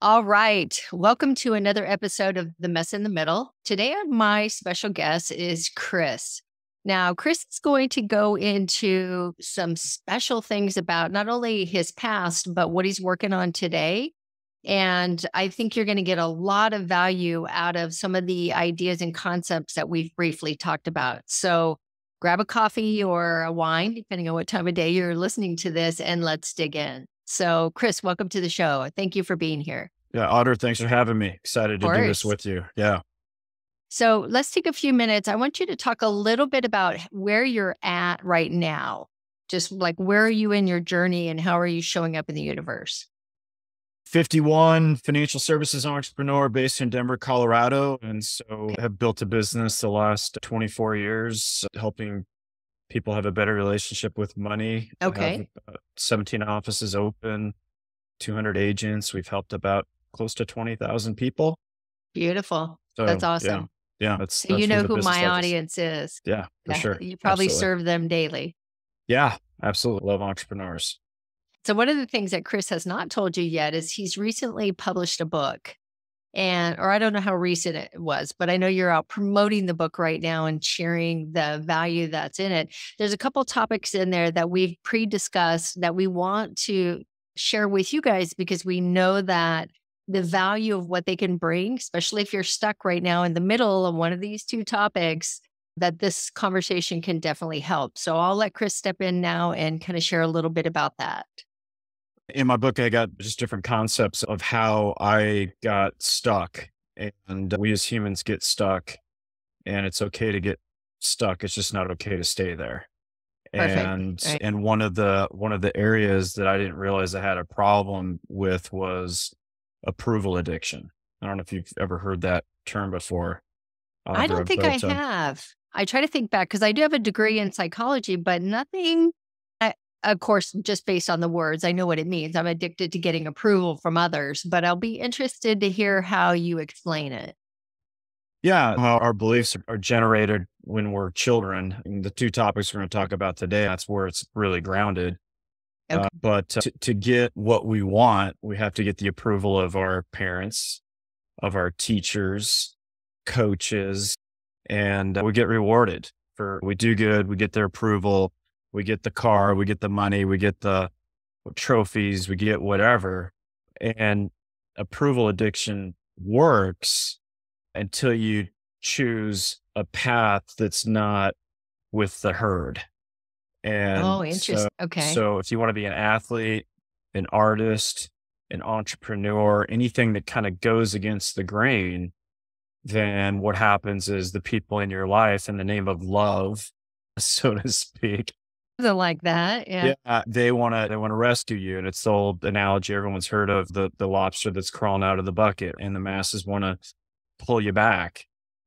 All right. Welcome to another episode of The Mess in the Middle. Today, uh, my special guest is Chris. Now, Chris is going to go into some special things about not only his past, but what he's working on today. And I think you're going to get a lot of value out of some of the ideas and concepts that we've briefly talked about. So grab a coffee or a wine, depending on what time of day you're listening to this, and let's dig in. So, Chris, welcome to the show. Thank you for being here. Yeah, Audra, thanks for having me. Excited to do this with you. Yeah. So, let's take a few minutes. I want you to talk a little bit about where you're at right now. Just like where are you in your journey and how are you showing up in the universe? 51 financial services entrepreneur based in Denver, Colorado. And so have built a business the last 24 years, helping people have a better relationship with money. Okay. 17 offices open, 200 agents. We've helped about close to 20,000 people. Beautiful. So, that's awesome. Yeah. yeah that's, so that's you know who my audience is. Yeah, for sure. You probably absolutely. serve them daily. Yeah, absolutely. Love entrepreneurs. So, one of the things that Chris has not told you yet is he's recently published a book and or I don't know how recent it was, but I know you're out promoting the book right now and sharing the value that's in it. There's a couple topics in there that we've pre-discussed that we want to share with you guys because we know that the value of what they can bring, especially if you're stuck right now in the middle of one of these two topics, that this conversation can definitely help. So I'll let Chris step in now and kind of share a little bit about that. In my book, I got just different concepts of how I got stuck. And we as humans get stuck, and it's okay to get stuck. It's just not okay to stay there. Perfect. And right. and one of the one of the areas that I didn't realize I had a problem with was approval addiction. I don't know if you've ever heard that term before. I don't think I uh have. I try to think back because I do have a degree in psychology, but nothing of course, just based on the words, I know what it means. I'm addicted to getting approval from others, but I'll be interested to hear how you explain it. Yeah, how our beliefs are generated when we're children. And the two topics we're going to talk about today, that's where it's really grounded. Uh, okay. Uh, but to, to get what we want, we have to get the approval of our parents, of our teachers, coaches, and we get rewarded for we do good, we get their approval, we get the car, we get the money, we get the trophies, we get whatever. And approval addiction works until you choose a path that's not with the herd. Oh, and oh, interesting. So, okay. So if you want to be an athlete, an artist, an entrepreneur, anything that kind of goes against the grain, then what happens is the people in your life, in the name of love, so to speak, Something like that. Yeah. Yeah. They want to, they want to rescue you. And it's the old analogy everyone's heard of the, the lobster that's crawling out of the bucket and the masses want to pull you back.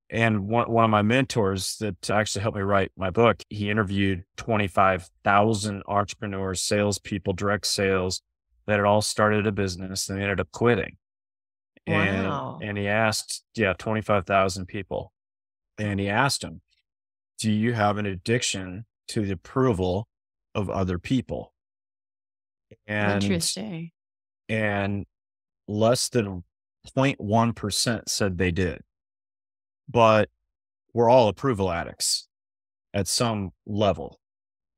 And one, one of my mentors that actually helped me write my book, he interviewed 25,000 entrepreneurs, salespeople, direct sales that had all started a business and they ended up quitting. Wow. And, and he asked, yeah, 25,000 people. And he asked them, do you have an addiction to the approval of other people. And, Interesting. And less than 0.1% said they did. But we're all approval addicts at some level.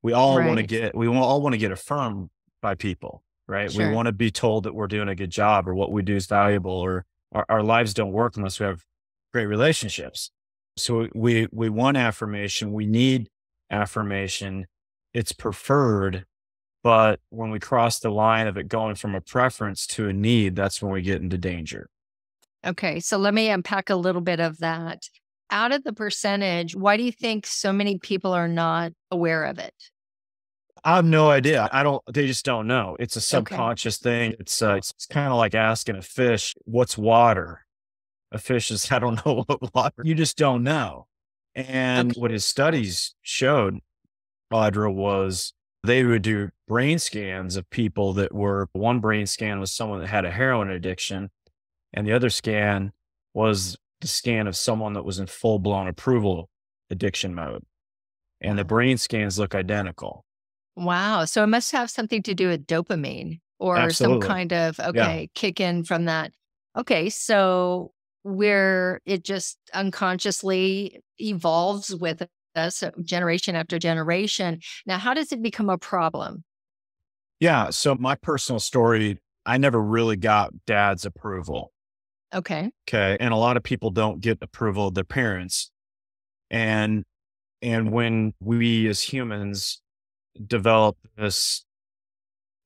We all right. want to get, we all want to get affirmed by people, right? Sure. We want to be told that we're doing a good job or what we do is valuable or our, our lives don't work unless we have great relationships. So we, we want affirmation. We need affirmation. It's preferred, but when we cross the line of it going from a preference to a need, that's when we get into danger. Okay. So let me unpack a little bit of that. Out of the percentage, why do you think so many people are not aware of it? I have no idea. I don't, they just don't know. It's a subconscious okay. thing. It's, uh, it's, it's kind of like asking a fish, what's water? A fish is, I don't know what water. You just don't know. And okay. what his studies showed, Audra, was they would do brain scans of people that were one brain scan was someone that had a heroin addiction, and the other scan was the scan of someone that was in full blown approval addiction mode. And the brain scans look identical. Wow. So it must have something to do with dopamine or Absolutely. some kind of, okay, yeah. kick in from that. Okay. So where it just unconsciously evolves with us uh, generation after generation. Now, how does it become a problem? Yeah. So, my personal story, I never really got dad's approval. Okay. Okay. And a lot of people don't get approval of their parents. And, and when we as humans develop this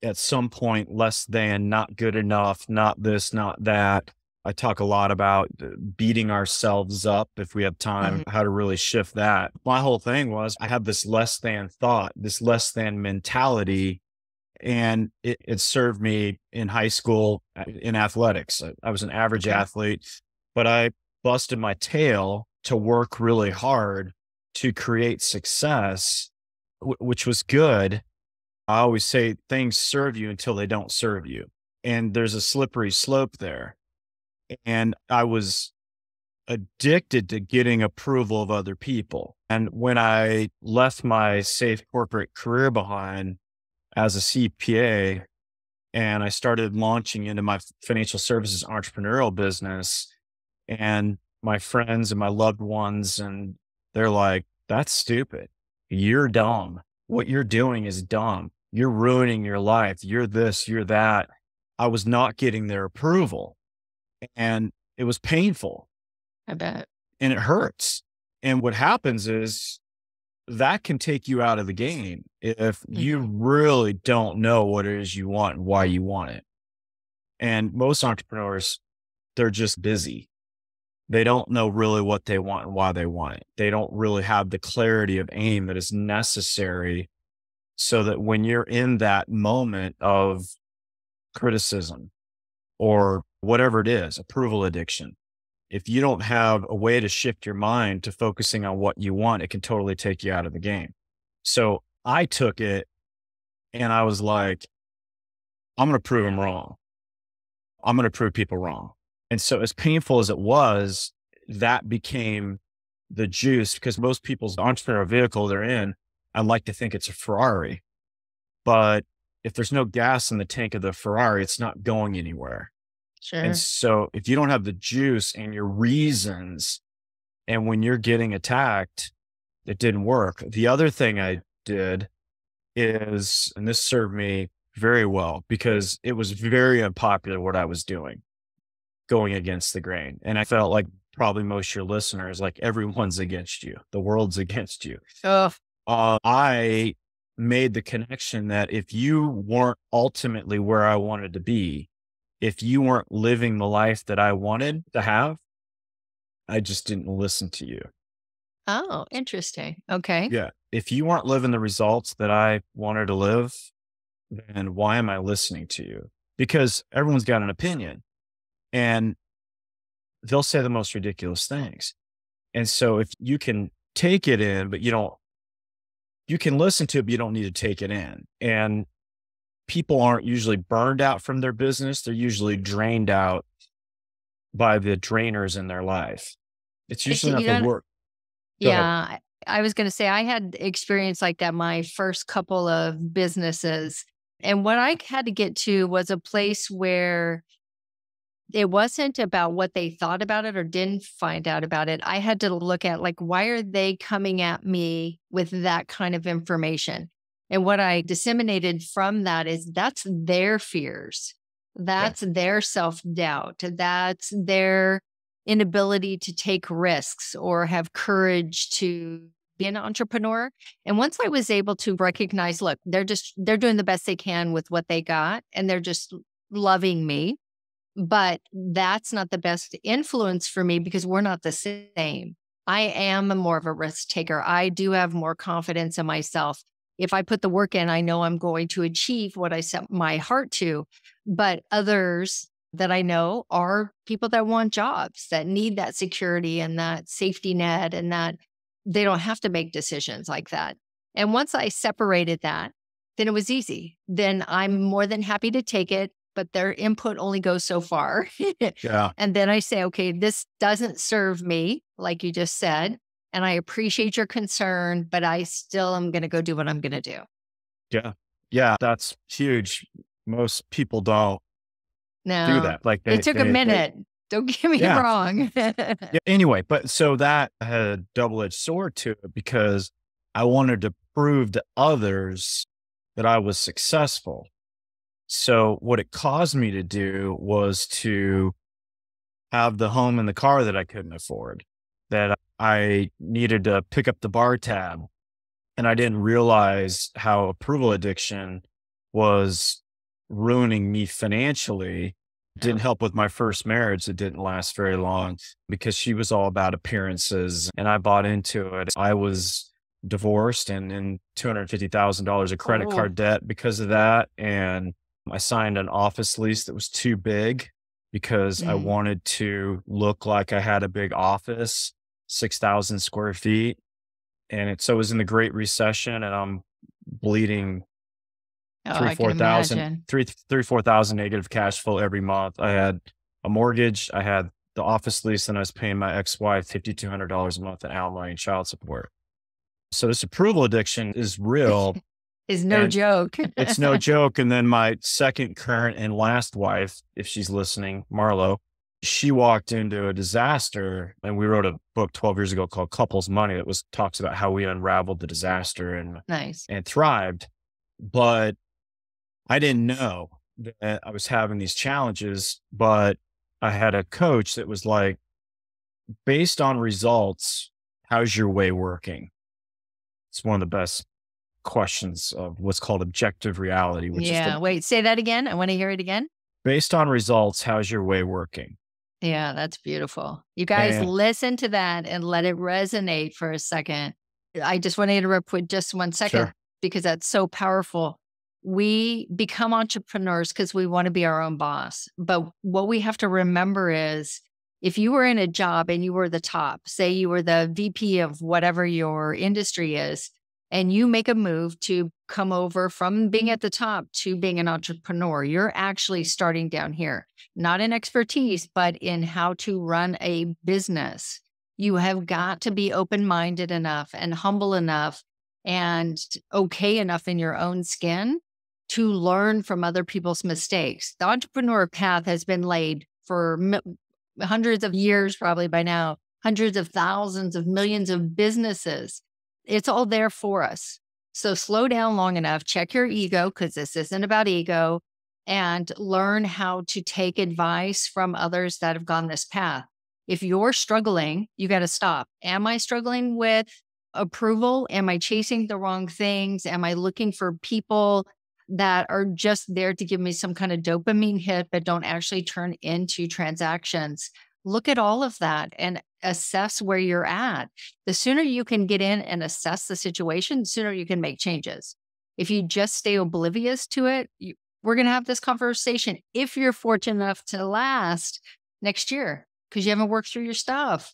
at some point less than, not good enough, not this, not that, I talk a lot about beating ourselves up if we have time, mm-hmm. how to really shift that. My whole thing was I have this less than thought, this less than mentality. And it, it served me in high school uh, in athletics. I was an average okay. athlete, but I busted my tail to work really hard to create success, w- which was good. I always say things serve you until they don't serve you. And there's a slippery slope there and I was addicted to getting approval of other people. And when I left my safe corporate career behind as a CPA and I started launching into my financial services entrepreneurial business and my friends and my loved ones and they're like that's stupid. You're dumb. What you're doing is dumb. You're ruining your life. You're this, you're that. I was not getting their approval and it was painful. I bet. And it hurts. And what happens is that can take you out of the game if you really don't know what it is you want and why you want it. And most entrepreneurs, they're just busy. They don't know really what they want and why they want it. They don't really have the clarity of aim that is necessary so that when you're in that moment of criticism or whatever it is, approval addiction. If you don't have a way to shift your mind to focusing on what you want, it can totally take you out of the game. So I took it and I was like, I'm going to prove them wrong. I'm going to prove people wrong. And so, as painful as it was, that became the juice because most people's entrepreneurial vehicle they're in, I like to think it's a Ferrari. But if there's no gas in the tank of the Ferrari, it's not going anywhere. Sure. And so if you don't have the juice and your reasons, and when you're getting attacked, it didn't work. The other thing I did is, and this served me very well because it was very unpopular what I was doing, going against the grain. And I felt like probably most of your listeners, like everyone's against you, the world's against you. Oh. Uh, I made the connection that if you weren't ultimately where I wanted to be, if you weren't living the life that I wanted to have, I just didn't listen to you. Oh, interesting. Okay. Yeah. If you weren't living the results that I wanted to live, then why am I listening to you? Because everyone's got an opinion and they'll say the most ridiculous things. And so if you can take it in, but you don't, you can listen to it, but you don't need to take it in. And people aren't usually burned out from their business. They're usually drained out by the drainers in their life. It's usually not the work. Go yeah. Ahead. I was going to say, I had experience like that my first couple of businesses. And what I had to get to was a place where it wasn't about what they thought about it or didn't find out about it. I had to look at, like, why are they coming at me with that kind of information? And what I disseminated from that is that's their fears. That's yeah. their self doubt. That's their inability to take risks or have courage to be an entrepreneur. And once I was able to recognize, look, they're just, they're doing the best they can with what they got and they're just loving me. But that's not the best influence for me because we're not the same. I am more of a risk taker. I do have more confidence in myself if I put the work in, I know I'm going to achieve what I set my heart to. But others that I know are people that want jobs, that need that security and that safety net, and that they don't have to make decisions like that. And once I separated that, then it was easy. Then I'm more than happy to take it, but their input only goes so far. yeah. And then I say, okay, this doesn't serve me, like you just said and I appreciate your concern, but I still am going to go do what I'm going to do. Yeah. Yeah. That's huge. Most people don't no. do that. Like they, it took they, a minute. They, Don't get me Yeah. wrong. yeah, anyway, but so that had a double edged sword to it because I wanted to prove to others that I was successful. So what it caused me to do was to have the home and the car that I couldn't afford, that I needed to pick up the bar tab. And I didn't realize how approval addiction was ruining me financially. Didn't help with my first marriage that didn't last very long because she was all about appearances and I bought into it. I was divorced and in $250,000 of credit Oh. card debt because of that. And I signed an office lease that was too big because I Mm. wanted to look like I had a big office, 6,000 square feet. And it, so it was in the Great Recession and I'm bleeding Oh, three, I four thousand, three, three, four thousand negative cash flow every month. I had a mortgage, I had the office lease, and I was paying my two hundred dollars a month in alimony and child support. So this approval addiction is real. Is no joke. it's no joke. And then my second, current, and last wife, if she's listening, Marlo, she walked into a disaster, and we wrote a book twelve years ago called Couples Money that was talks about how we unraveled the disaster and nice. and thrived. But I didn't know that I was having these challenges, but I had a coach that was like, based on results, how's your way working? It's one of the best questions of what's called objective reality, which is Yeah. the, Wait, say that again. I want to hear it again. based on results, how's your way working? Yeah, that's beautiful. You guys listen to that and let it resonate for a second. Uh, I just want to interrupt with just one second Sure. because that's so powerful. We become entrepreneurs because we want to be our own boss. But what we have to remember is if you were in a job and you were the top, say you were the VP of whatever your industry is, and you make a move to come over from being mm-hmm. at the top to being an entrepreneur, you're actually starting down here not in expertise, but in how to run a business. You have got to be open minded enough and humble enough and okay enough in your own skin to learn from other people's mistakes. The entrepreneur path has been laid for hundreds of years, probably by now, hundreds of thousands of millions of businesses. It's all there for us. So slow down long enough, check your ego, because this isn't about ego and learn how to take advice from others that have gone this path. If you're struggling, you got to stop. Am I struggling with approval? Am I chasing the wrong things? Am I looking for people that are just there to give me some kind of dopamine hit, but don't actually turn into transactions? Look at all of that and assess where you're at. The sooner you can get in and assess the situation, the sooner you can make changes. If you just stay oblivious to it, you, we're going to have this conversation if you're fortunate enough to last next year because you haven't worked through your stuff.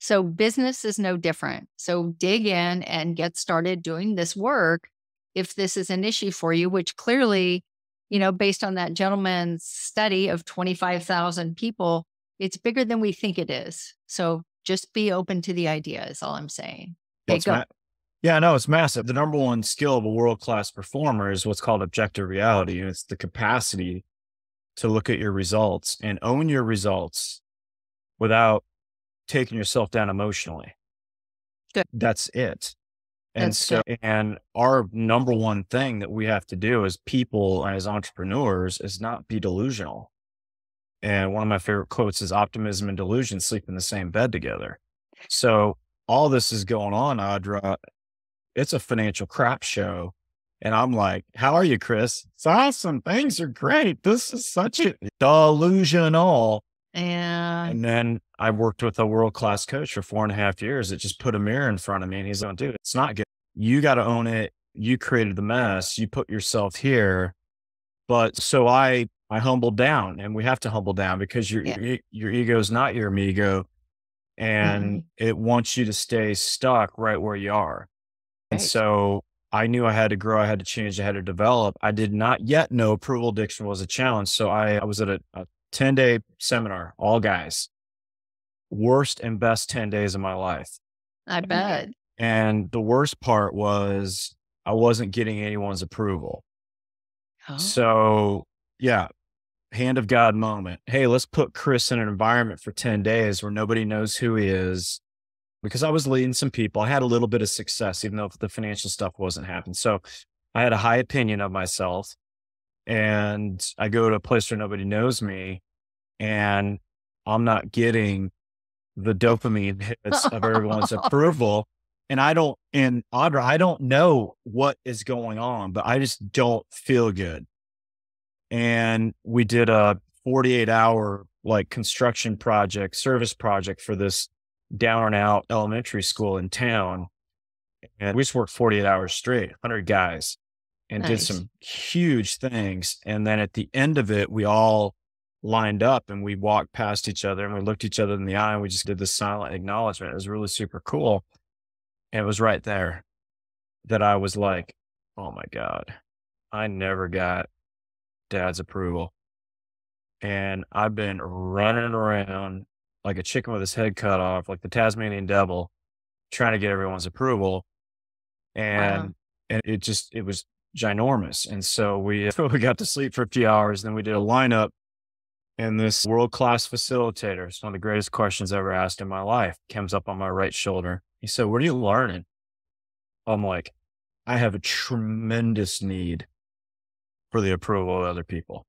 So, business is no different. So, dig in and get started doing this work if this is an issue for you, which clearly, you know, based on that gentleman's study of 25,000 people, it's bigger than we think it is. So, just be open to the idea, is all I'm saying. Well, go. ma- yeah, no, it's massive. The number one skill of a world class performer is what's called objective reality. And it's the capacity to look at your results and own your results without taking yourself down emotionally. Good. That's it. And That's so, and our number one thing that we have to do as people, and as entrepreneurs, is not be delusional. And one of my favorite quotes is optimism and delusion sleep in the same bed together. So all this is going on, Audra. It's a financial crap show. And I'm like, how are you, Chris? It's awesome. Things are great. This is such a delusional. And And then I worked with a world class coach for four and a half years that just put a mirror in front of me and he's like, dude, it's not good. You got to own it. You created the mess. You put yourself here. But so I, I humbled down and we have to humble down because your, Yeah. your, your ego is not your amigo and mm-hmm. it wants you to stay stuck right where you are. And Right. so I knew I had to grow, I had to change, I had to develop. I did not yet know approval addiction was a challenge. So I, I was at a, a 10 day seminar, all guys, worst and best 10 days of my life. I bet. And the worst part was I wasn't getting anyone's approval. Oh, So yeah, hand of God moment. Hey, let's put Chris in an environment for 10 days where nobody knows who he is. Because I was leading some people. I had a little bit of success, even though the financial stuff wasn't happening. So I had a high opinion of myself. And I go to a place where nobody knows me and I'm not getting the dopamine hits of everyone's approval. And I don't, and Audra, I don't know what is going on, but I just don't feel good and we did a 48 hour like construction project, service project for this down and out elementary school in town. And we just worked 48 hours straight, 100 guys, and nice. did some huge things. And then at the end of it, we all lined up and we walked past each other and we looked each other in the eye and we just did this silent acknowledgement. It was really super cool. And it was right there that I was like, oh my God, I never got dad's approval. And I've been running around like a chicken with his head cut off, like the Tasmanian devil, trying to get everyone's approval. And wow. and it just it was ginormous. And so we we got to sleep for a few hours. Then we did a lineup and this world class facilitator, it's one of the greatest questions I ever asked in my life, comes up on my right shoulder. He said, What are you learning? I'm like, I have a tremendous need for the approval of other people.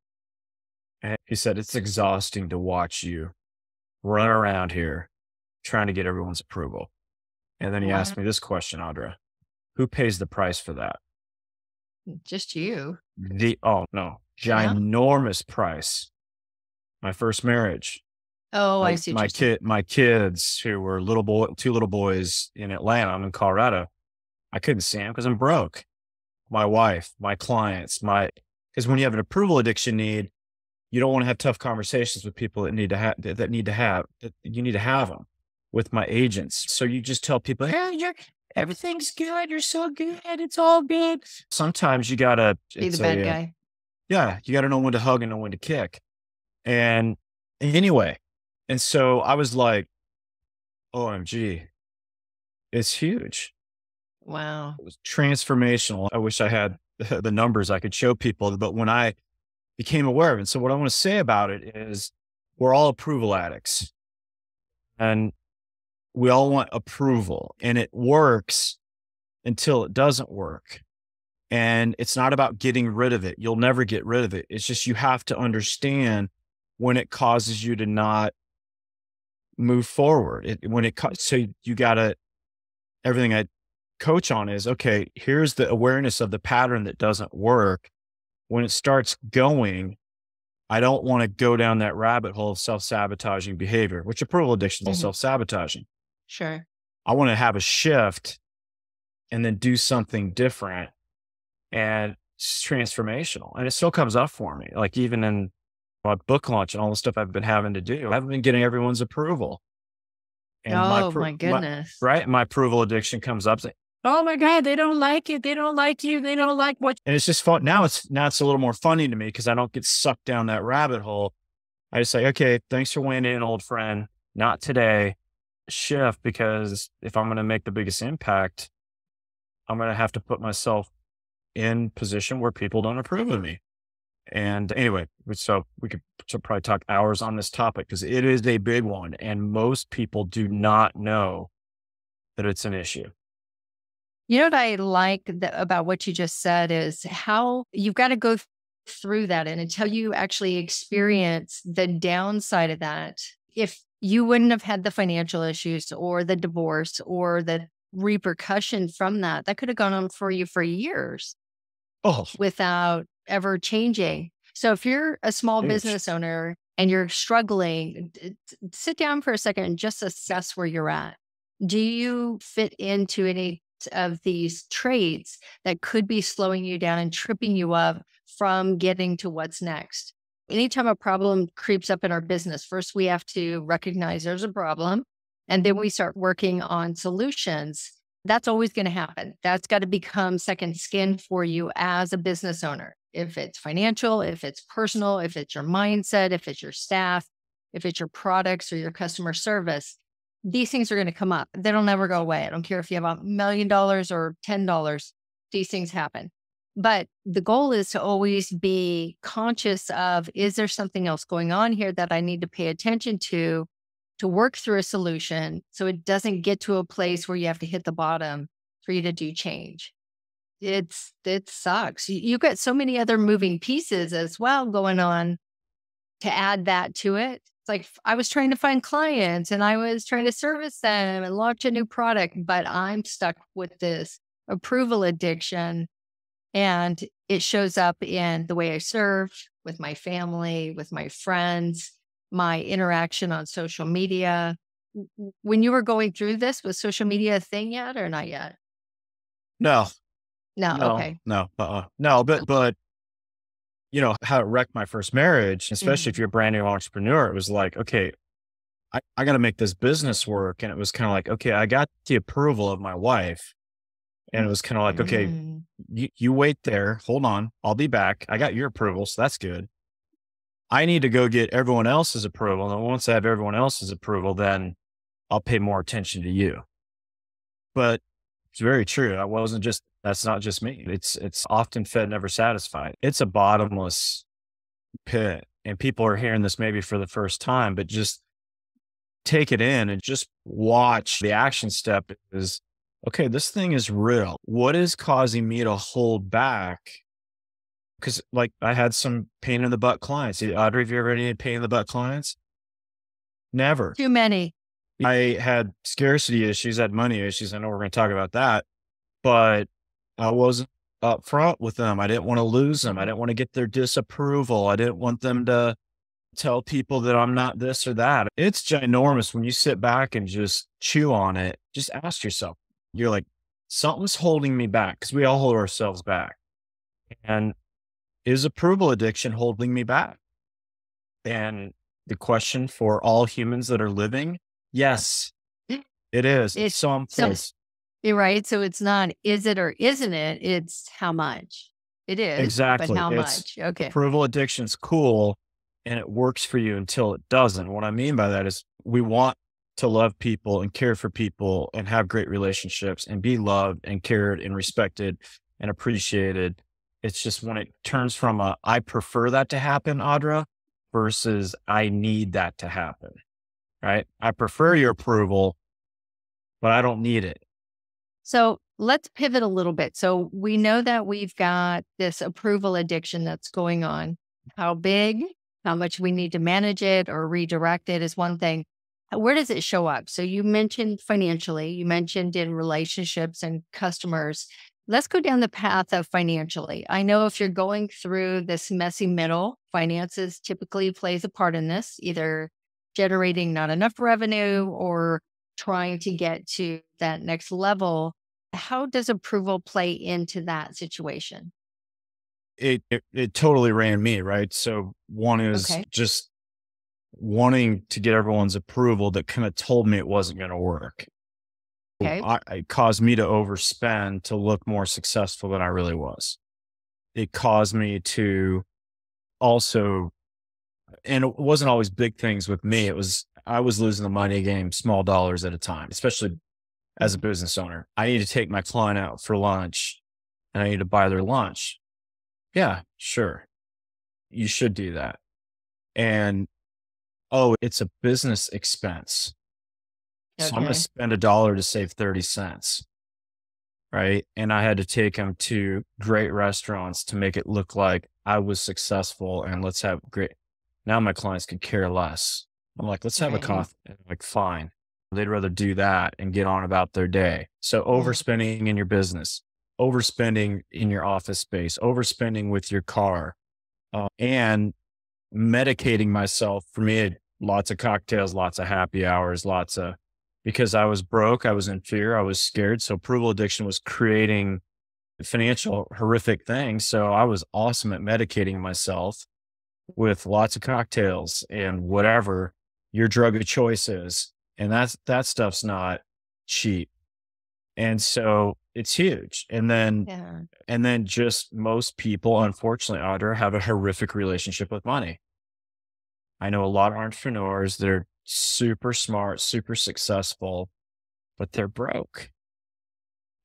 And he said, It's exhausting to watch you run around here trying to get everyone's approval. And then he wow. asked me this question, Audra Who pays the price for that? Mm, just you. The, oh, no, ginormous yeah. price. My first marriage. Oh, I see. My kid, my kids who were little boy, two little boys in Atlanta. I'm in Colorado. I couldn't see them because I'm broke. My wife, my clients, my because when you have an approval addiction need, you don't want to have tough conversations with people that need to have that need to have that you need to have them with my agents. So you just tell people, "Hey, you're everything's good. You're so good. It's all good." Sometimes you gotta be the bad a, guy. Yeah, you got to know when to hug and know when to kick. And anyway, and so I was like, "OMG, it's huge." Wow, it was transformational. I wish I had the numbers I could show people. But when I became aware of it, so what I want to say about it is we're all approval addicts and we all want approval and it works until it doesn't work. And it's not about getting rid of it. You'll never get rid of it. It's just you have to understand when it causes you to not move forward. It, when it, so you got to, everything I coach on is okay, here's the awareness of the pattern that doesn't work. When it starts going, I don't want to go down that rabbit hole of self sabotaging behavior, which approval addiction is mm-hmm. self sabotaging. Sure. I want to have a shift and then do something different. And it's transformational. And it still comes up for me. Like even in my book launch and all the stuff I've been having to do, I haven't been getting everyone's approval. And oh my, my goodness. My, right. My approval addiction comes up. Oh my god they don't like it they don't like you they don't like what and it's just fun now it's now it's a little more funny to me because i don't get sucked down that rabbit hole. I just say okay thanks for weighing in old friend. Not today. Shift because if i'm going to make the biggest impact i'm going to have to put myself in position where people don't approve of me. And anyway so we could probably talk hours on this topic because it is a big one and most people do not know that it's an issue you know what I like about what you just said is how you've got to go through that. And until you actually experience the downside of that, if you wouldn't have had the financial issues or the divorce or the repercussion from that, that could have gone on for you for years oh. without ever changing. So if you're a small business owner and you're struggling, sit down for a second and just assess where you're at. Do you fit into any of these traits that could be slowing you down and tripping you up from getting to what's next. Anytime a problem creeps up in our business, first we have to recognize there's a problem and then we start working on solutions. That's always going to happen. That's got to become second skin for you as a business owner. If it's financial, if it's personal, if it's your mindset, if it's your staff, if it's your products or your customer service, these things are going to come up. They don't never go away. I don't care if you have a million dollars or $10, these things happen. But the goal is to always be conscious of is there something else going on here that I need to pay attention to to work through a solution so it doesn't get to a place where you have to hit the bottom for you to do change. It's it sucks. You, you got so many other moving pieces as well going on to add that to it. It's like I was trying to find clients and I was trying to service them and launch a new product, but I'm stuck with this approval addiction. And it shows up in the way I serve with my family, with my friends, my interaction on social media. When you were going through this, was social media a thing yet or not yet? No. No. No. Okay. No. Uh-uh. No. But but you know how it wrecked my first marriage, especially if Mhm. you're a brand new entrepreneur. It was like, okay, I, I got to make this business work, and it was kind of like, okay, I got the approval of my wife, and it was kind of like, okay, Mm. you, you wait there, hold on, I'll be back. I got your approval, so that's good. I need to go get everyone else's approval, and once I have everyone else's approval, then I'll pay more attention to you. But it's very true. I wasn't just that's not just me. It's it's often fed, never satisfied. It's a bottomless pit. And people are hearing this maybe for the first time, but just take it in and just watch the action step is okay, this thing is real. What is causing me to hold back? Because like I had some pain in the butt clients. Audra, have you ever had any pain in the butt clients? Never. Too many. I had scarcity issues, had money issues. I know we're going to talk about that, but I wasn't upfront with them. I didn't want to lose them. I didn't want to get their disapproval. I didn't want them to tell people that I'm not this or that. It's ginormous when you sit back and just chew on it. Just ask yourself, you're like, something's holding me back because we all hold ourselves back. And is approval addiction holding me back? And the question for all humans that are living Yes, it is. It's some so- You're right. So it's not is it or isn't it? It's how much. It is. Exactly. But how It's much? Okay. Approval addiction's cool and it works for you until it doesn't. What I mean by that is we want to love people and care for people and have great relationships and be loved and cared and respected and appreciated. It's just when it turns from a I prefer that to happen, Audra, versus I need that to happen. Right? I prefer your approval, but I don't need it. So let's pivot a little bit. So we know that we've got this approval addiction that's going on. How big, how much we need to manage it or redirect it is one thing. Where does it show up? So you mentioned financially, you mentioned in relationships and customers. Let's go down the path of financially. I know if you're going through this messy middle, finances typically plays a part in this, either generating not enough revenue or trying to get to that next level. How does approval play into that situation? it, it it totally ran me right so one is Okay. just wanting to get everyone's approval that kind of told me it wasn't going to work Okay. I, it caused me to overspend to look more successful than i really was it caused me to also and it wasn't always big things with me it was i was losing the money game small dollars at a time especially as a business owner i need to take my client out for lunch and i need to buy their lunch yeah, sure. You should do that. And oh, it's a business expense. So I'm going to spend a dollar to save 30 cents. Right. And I had to take him to great restaurants to make it look like I was successful and let's have great. Now my clients could care less. I'm like, let's have Right. a coffee. And I'm like, fine. They'd rather do that and get on about their day. So overspending in your business, overspending in your office space, overspending with your car, uh, and medicating myself. For me, lots of cocktails, lots of happy hours, lots of because I was broke, I was in fear, I was scared. So approval addiction was creating financial horrific things. So I was awesome at medicating myself with lots of cocktails and whatever your drug of choice is. And that's that stuff's not cheap. And so it's huge. And then Yeah. and then just most people, unfortunately, Audra, have a horrific relationship with money. I know a lot of entrepreneurs, they're super smart, super successful, but they're broke.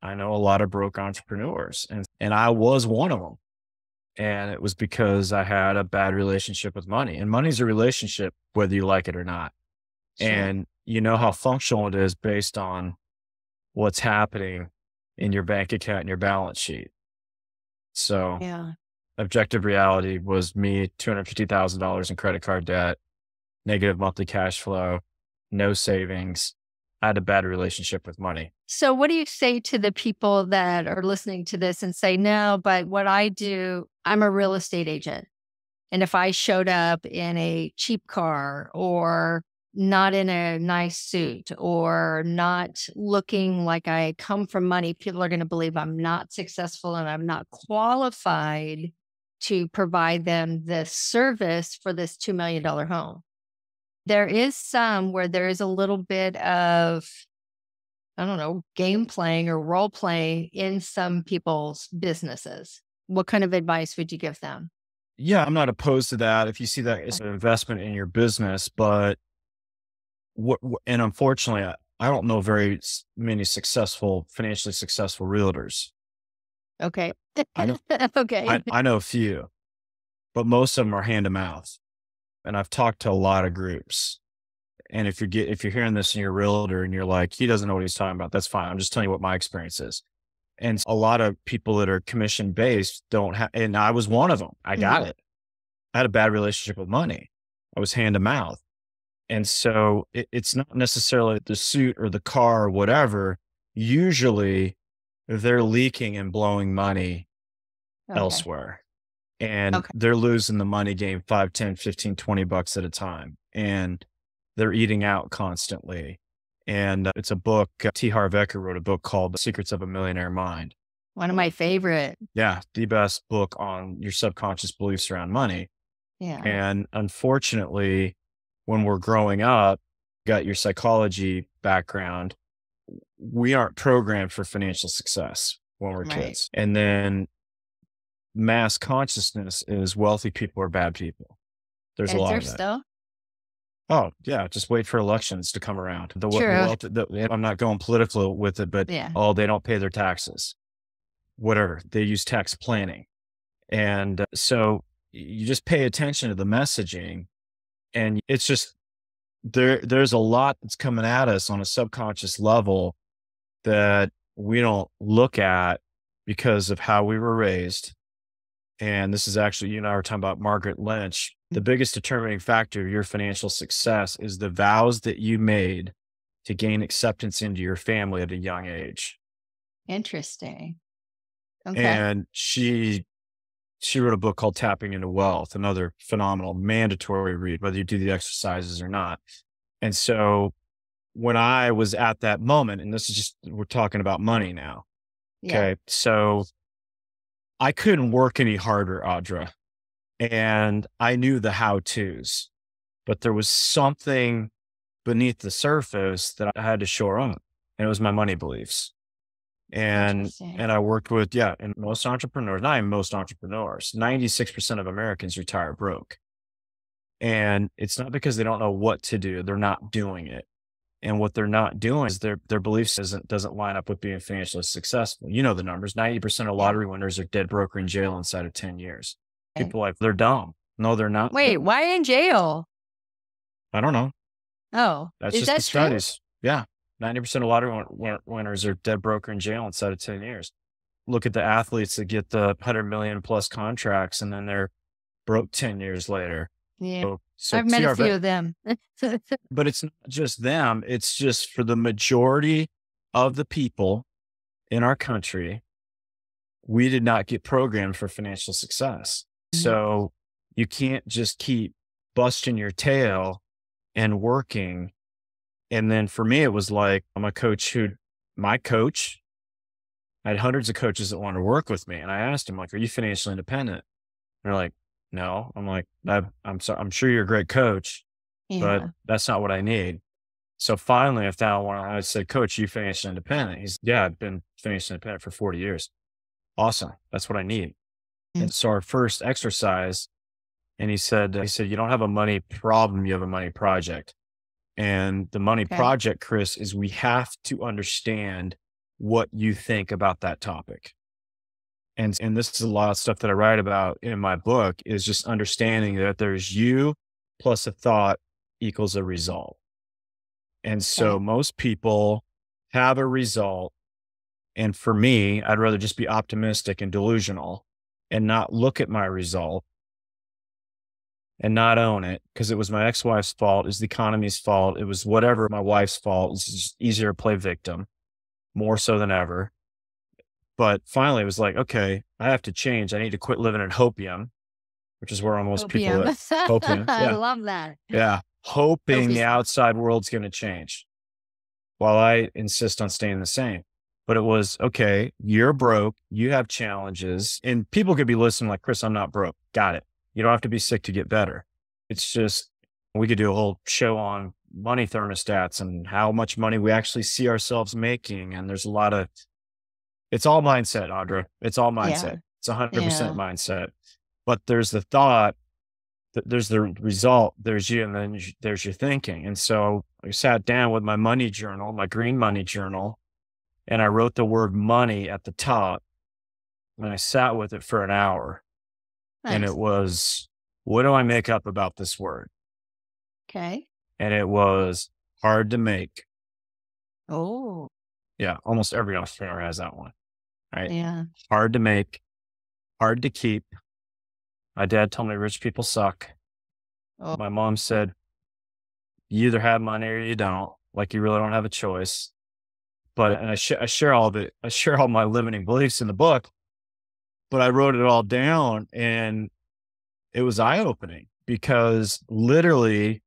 I know a lot of broke entrepreneurs and, and I was one of them. And it was because I had a bad relationship with money and money's a relationship, whether you like it or not. Sure. And you know how functional it is based on what's happening in your bank account and your balance sheet. So yeah. objective reality was me $250,000 in credit card debt, negative monthly cash flow, no savings. I had a bad relationship with money. So, what do you say to the people that are listening to this and say, no, but what I do, I'm a real estate agent. And if I showed up in a cheap car or not in a nice suit or not looking like I come from money, people are going to believe I'm not successful and I'm not qualified to provide them the service for this $2 million home. There is some where there is a little bit of, I don't know, game playing or role playing in some people's businesses. What kind of advice would you give them? Yeah, I'm not opposed to that if you see that as an investment in your business, but what, and unfortunately, I, I don't know very many successful, financially successful realtors. Okay. I know, okay. I, I know a few, but most of them are hand to mouth. And I've talked to a lot of groups. And if you get if you're hearing this and you're a realtor and you're like, he doesn't know what he's talking about, that's fine. I'm just telling you what my experience is. And a lot of people that are commission based don't have, and I was one of them. I got mm-hmm. it. I had a bad relationship with money. I was hand to mouth. And so it, it's not necessarily the suit or the car or whatever. Usually they're leaking and blowing money okay. elsewhere and okay. they're losing the money game 5 10 15 20 bucks at a time and they're eating out constantly and uh, it's a book uh, t harv eker wrote a book called the secrets of a millionaire mind one of my favorite yeah the best book on your subconscious beliefs around money yeah and unfortunately when we're growing up, got your psychology background, we aren't programmed for financial success when we're right. kids. And then mass consciousness is wealthy people are bad people. There's a lot of that. Still? Oh yeah, just wait for elections to come around. The, True. The, the, I'm not going political with it, but yeah. oh, they don't pay their taxes. Whatever they use tax planning, and uh, so you just pay attention to the messaging and it's just there there's a lot that's coming at us on a subconscious level that we don't look at because of how we were raised and this is actually you and i were talking about margaret lynch the biggest determining factor of your financial success is the vows that you made to gain acceptance into your family at a young age interesting okay. and she she wrote a book called Tapping into Wealth, another phenomenal mandatory read, whether you do the exercises or not. And so when I was at that moment, and this is just, we're talking about money now. Yeah. Okay. So I couldn't work any harder, Audra. And I knew the how to's, but there was something beneath the surface that I had to shore up, and it was my money beliefs. And and I worked with yeah, and most entrepreneurs, not even most entrepreneurs, ninety six percent of Americans retire broke, and it's not because they don't know what to do; they're not doing it, and what they're not doing is their their beliefs doesn't doesn't line up with being financially successful. You know the numbers: ninety percent of lottery winners are dead broke in jail inside of ten years. People like they're dumb. No, they're not. Wait, why in jail? I don't know. Oh, that's just that the studies. True? Yeah. 90% of lottery winners are dead broke in jail inside of 10 years. Look at the athletes that get the 100 million plus contracts and then they're broke 10 years later. Yeah. So, so I've met a few of them. but it's not just them, it's just for the majority of the people in our country, we did not get programmed for financial success. Mm-hmm. So you can't just keep busting your tail and working and then for me, it was like, I'm a coach who, my coach, I had hundreds of coaches that wanted to work with me. And I asked him, like, are you financially independent? And they're like, no. I'm like, I, am sorry, I'm sure you're a great coach, yeah. but that's not what I need. So finally, I found one. I said, Coach, you financially independent? He's, yeah, I've been financially independent for 40 years. Awesome. That's what I need. Mm-hmm. And so our first exercise, and he said, he said, you don't have a money problem, you have a money project. And the money okay. project, Chris, is we have to understand what you think about that topic. And, and this is a lot of stuff that I write about in my book is just understanding that there's you plus a thought equals a result. And so okay. most people have a result. And for me, I'd rather just be optimistic and delusional and not look at my result and not own it because it was my ex-wife's fault, it was the economy's fault, it was whatever my wife's fault. It's just easier to play victim, more so than ever. But finally, it was like, okay, I have to change. I need to quit living in hopium, which is where almost people live. Hopium. Yeah. I love that. Yeah, hoping the outside world's going to change, while I insist on staying the same. But it was okay. You're broke. You have challenges, and people could be listening like, Chris, I'm not broke. Got it you don't have to be sick to get better. It's just, we could do a whole show on money thermostats and how much money we actually see ourselves making. And there's a lot of, it's all mindset, Audra. It's all mindset. Yeah. It's hundred percent mindset. But there's the thought, there's the result, there's you, and then there's your thinking. And so I sat down with my money journal, my green money journal, and I wrote the word money at the top. And I sat with it for an hour. Nice. And it was, what do I make up about this word? Okay. And it was hard to make. Oh. Yeah. Almost every entrepreneur has that one. Right. Yeah. Hard to make, hard to keep. My dad told me rich people suck. Oh. My mom said, you either have money or you don't. Like you really don't have a choice. But and I, sh- I share all it. I share all my limiting beliefs in the book but I wrote it all down and it was eye opening because literally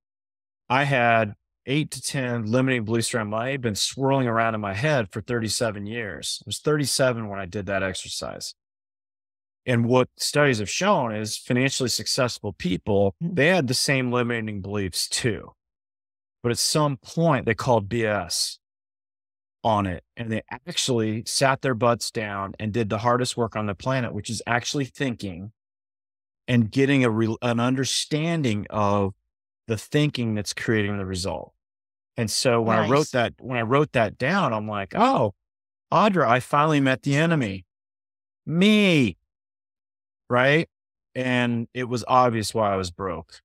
I had eight to 10 limiting beliefs around money been swirling around in my head for 37 years. I was 37 when I did that exercise. And what studies have shown is financially successful people, mm. they had the same limiting beliefs too. But at some point, they called BS on it and they actually sat their butts down and did the hardest work on the planet which is actually thinking and getting a re- an understanding of the thinking that's creating the result. And so when nice. i wrote that when i wrote that down i'm like oh audra i finally met the enemy. Me. Right? And it was obvious why i was broke.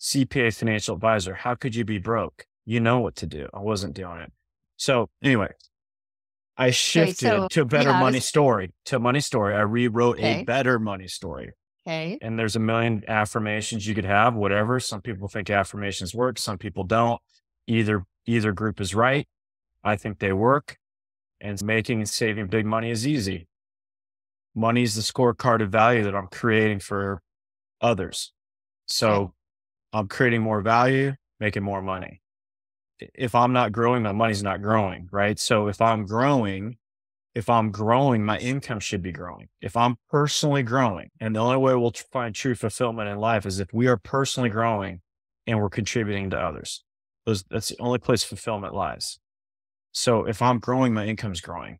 Cpa financial advisor how could you be broke? You know what to do. I wasn't doing it so anyway, I shifted okay, so, to a better yeah, money was... story. To money story. I rewrote okay. a better money story. Okay. And there's a million affirmations you could have, whatever. Some people think affirmations work, some people don't. Either either group is right. I think they work. And making and saving big money is easy. Money is the scorecard of value that I'm creating for others. So okay. I'm creating more value, making more money if I'm not growing, my money's not growing, right? So if I'm growing, if I'm growing, my income should be growing. If I'm personally growing, and the only way we'll find true fulfillment in life is if we are personally growing and we're contributing to others. Those, that's the only place fulfillment lies. So if I'm growing, my income's growing.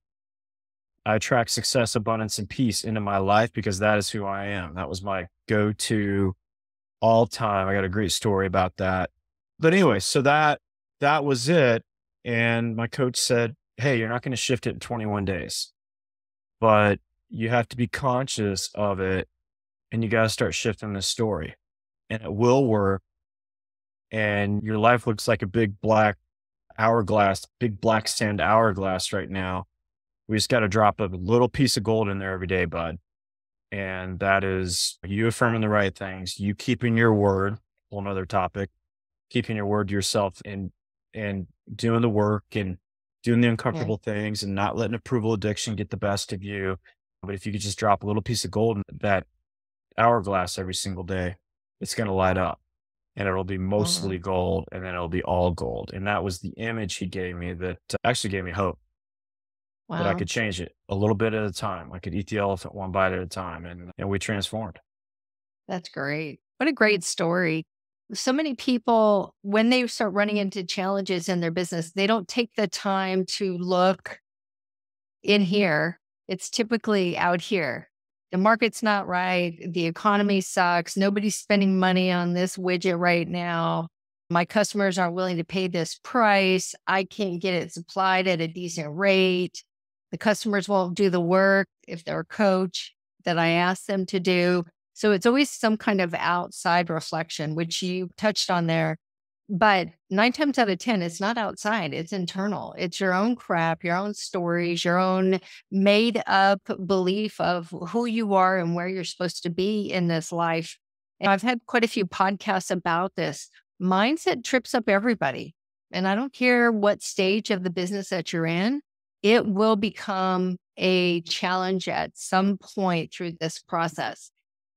I attract success, abundance, and peace into my life because that is who I am. That was my go to all time. I got a great story about that. But anyway, so that that was it. And my coach said, Hey, you're not going to shift it in 21 days, but you have to be conscious of it and you got to start shifting the story and it will work. And your life looks like a big black hourglass, big black sand hourglass right now. We just got to drop a little piece of gold in there every day, bud. And that is you affirming the right things, you keeping your word, whole another topic, keeping your word to yourself and and doing the work and doing the uncomfortable yeah. things and not letting approval addiction get the best of you. But if you could just drop a little piece of gold in that hourglass every single day, it's going to light up and it'll be mostly oh. gold and then it'll be all gold. And that was the image he gave me that uh, actually gave me hope wow. that I could change it a little bit at a time. I could eat the elephant one bite at a time and, and we transformed. That's great. What a great mm. story so many people, when they start running into challenges in their business, they don't take the time to look in here. It's typically out here. The market's not right. The economy sucks. Nobody's spending money on this widget right now. My customers aren't willing to pay this price. I can't get it supplied at a decent rate. The customers won't do the work if they're a coach that I ask them to do. So it's always some kind of outside reflection, which you touched on there. But nine times out of 10, it's not outside, it's internal. It's your own crap, your own stories, your own made up belief of who you are and where you're supposed to be in this life. And I've had quite a few podcasts about this. Mindset trips up everybody. And I don't care what stage of the business that you're in, it will become a challenge at some point through this process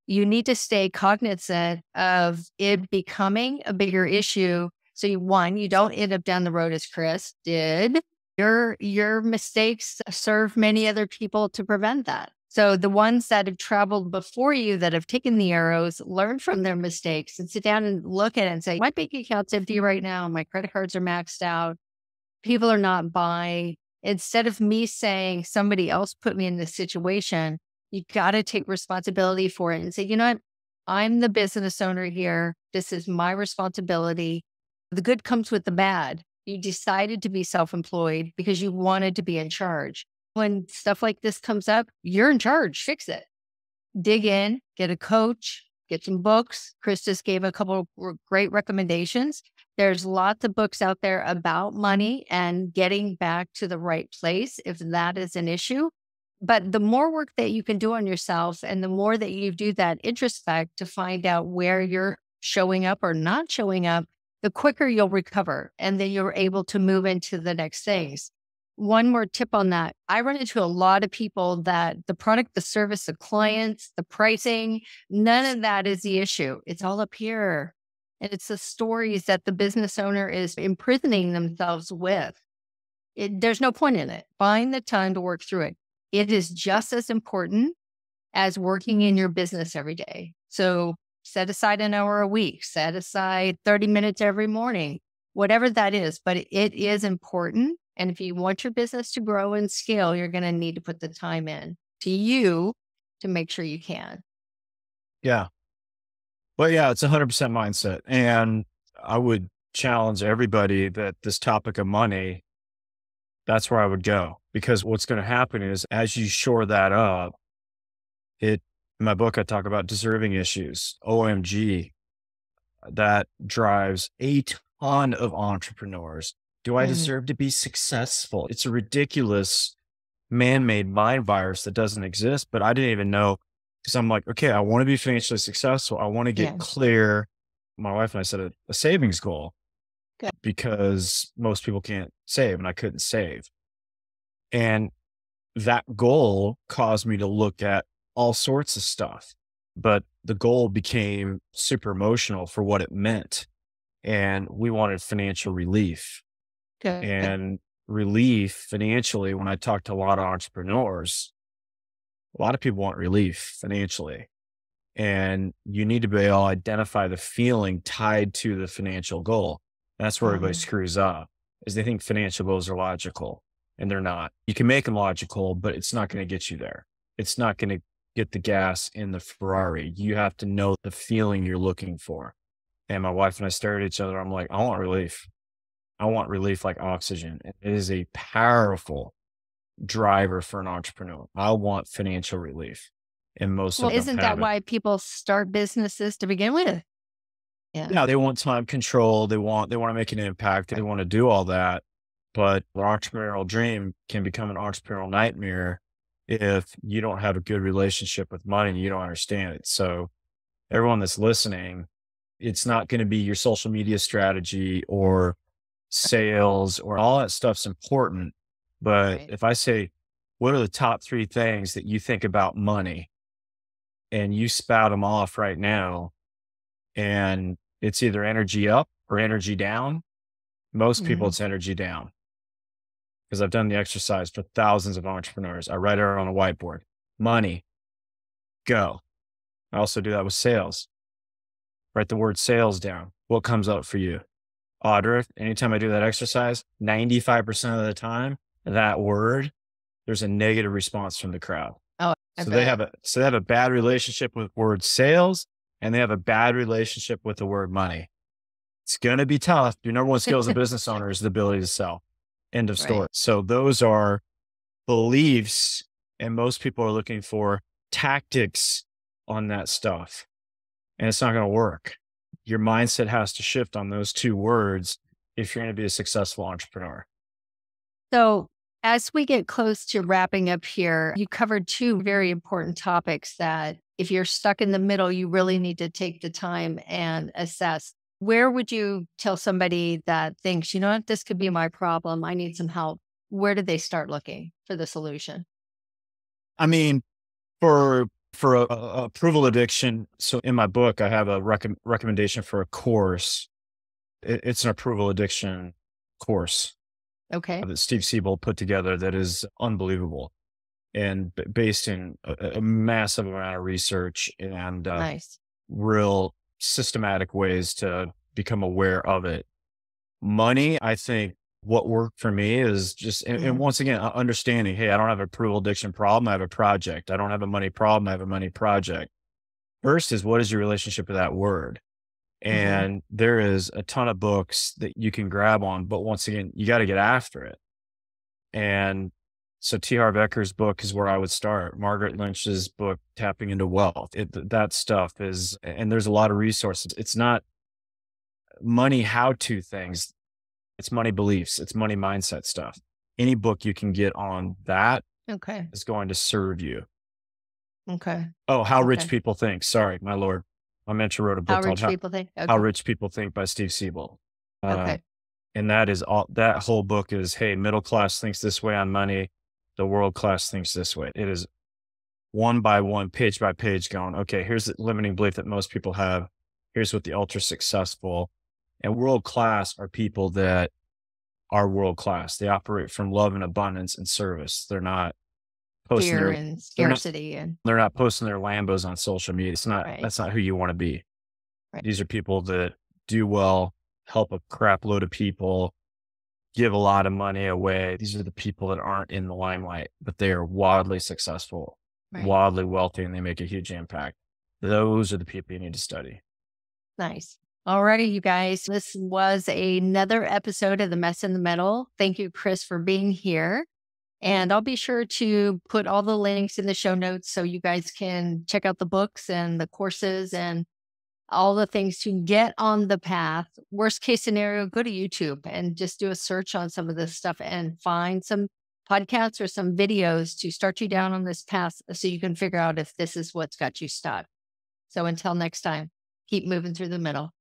you need to stay cognizant of it becoming a bigger issue. So you, one, you don't end up down the road as Chris did. Your your mistakes serve many other people to prevent that. So the ones that have traveled before you that have taken the arrows, learn from their mistakes and sit down and look at it and say, my bank account's empty right now. My credit cards are maxed out. People are not buying. Instead of me saying somebody else put me in this situation, you got to take responsibility for it and say, you know what? I'm the business owner here. This is my responsibility. The good comes with the bad. You decided to be self employed because you wanted to be in charge. When stuff like this comes up, you're in charge. Fix it. Dig in, get a coach, get some books. Chris just gave a couple great recommendations. There's lots of books out there about money and getting back to the right place if that is an issue. But the more work that you can do on yourself and the more that you do that introspect to find out where you're showing up or not showing up, the quicker you'll recover. And then you're able to move into the next things. One more tip on that. I run into a lot of people that the product, the service, the clients, the pricing, none of that is the issue. It's all up here. And it's the stories that the business owner is imprisoning themselves with. It, there's no point in it. Find the time to work through it it is just as important as working in your business every day. So set aside an hour a week, set aside 30 minutes every morning, whatever that is, but it is important. And if you want your business to grow and scale, you're going to need to put the time in to you to make sure you can. Yeah. Well, yeah, it's 100% mindset. And I would challenge everybody that this topic of money, that's where I would go because what's going to happen is as you shore that up, it, in my book, I talk about deserving issues, OMG, that drives a ton of entrepreneurs. Do I mm-hmm. deserve to be successful? It's a ridiculous man made mind virus that doesn't exist, but I didn't even know because I'm like, okay, I want to be financially successful. I want to get yeah. clear. My wife and I set a, a savings goal Good. because most people can't save and I couldn't save. And that goal caused me to look at all sorts of stuff. But the goal became super emotional for what it meant. And we wanted financial relief. Okay. And relief financially, when I talk to a lot of entrepreneurs, a lot of people want relief financially. And you need to be able to identify the feeling tied to the financial goal. That's where mm-hmm. everybody screws up is they think financial goals are logical and they're not. You can make them logical, but it's not going to get you there. It's not going to get the gas in the Ferrari. You have to know the feeling you're looking for. And my wife and I stare at each other. I'm like, I want relief. I want relief like oxygen. It is a powerful driver for an entrepreneur. I want financial relief. And most well, isn't that why people start businesses to begin with? Yeah. Yeah. They want time control. They want they want to make an impact. They want to do all that. But the entrepreneurial dream can become an entrepreneurial nightmare if you don't have a good relationship with money and you don't understand it. So, everyone that's listening, it's not going to be your social media strategy or sales or all that stuff's important. But right. if I say, what are the top three things that you think about money? And you spout them off right now, and it's either energy up or energy down. Most mm-hmm. people, it's energy down because I've done the exercise for thousands of entrepreneurs. I write it on a whiteboard. Money, go. I also do that with sales. Write the word sales down. What comes up for you? Audra, anytime I do that exercise, 95% of the time, that word, there's a negative response from the crowd. Oh, so they have a so they have a bad relationship with word sales and they have a bad relationship with the word money. It's gonna be tough. Your number one skill as a business owner is the ability to sell. End of story. Right. So those are beliefs, and most people are looking for tactics on that stuff. And it's not going to work. Your mindset has to shift on those two words if you're going to be a successful entrepreneur. So, as we get close to wrapping up here, you covered two very important topics that if you're stuck in the middle, you really need to take the time and assess. Where would you tell somebody that thinks, you know what, this could be my problem? I need some help. Where did they start looking for the solution? I mean, for for a, a approval addiction, so in my book, I have a rec- recommendation for a course. It, it's an approval addiction course. Okay. That Steve Siebold put together that is unbelievable and b- based in a, a, massive amount of research and uh, nice. real systematic ways to become aware of it. Money, I think what worked for me is just, and, and mm-hmm. once again, understanding, hey, I don't have a approval addiction problem. I have a project. I don't have a money problem. I have a money project. First is what is your relationship with that word? Mm-hmm. And mm-hmm. there is a ton of books that you can grab on, but once again, you got to get after it. And so T. Harv Eker's book is where I would start. Margaret Lynch's book, Tapping into Wealth. It, that stuff is, and there's a lot of resources. It's not money how to things. It's money beliefs. It's money mindset stuff. Any book you can get on that okay. is going to serve you. Okay. Oh, How okay. Rich People Think. Sorry, my lord. My mentor wrote a book How Rich People Think. Okay. How Rich People Think by Steve Siebold. Uh, okay. And that is all, that whole book is, hey, middle class thinks this way on money the world class thinks this way. It is one by one, page by page, going, okay, here's the limiting belief that most people have. Here's what the ultra successful and world class are people that are world class. They operate from love and abundance and service. They're not posting Fear their, and scarcity they're not, and they're not posting their Lambos on social media. It's not right. that's not who you want to be. Right. These are people that do well, help a crap load of people, give a lot of money away. These are the people that aren't in the limelight, but they are wildly successful, right. wildly wealthy, and they make a huge impact. Those are the people you need to study. Nice. Alrighty, you guys. This was another episode of The Mess in the Middle. Thank you, Chris, for being here. And I'll be sure to put all the links in the show notes so you guys can check out the books and the courses and all the things to get on the path. Worst case scenario, go to YouTube and just do a search on some of this stuff and find some podcasts or some videos to start you down on this path so you can figure out if this is what's got you stuck. So until next time, keep moving through the middle.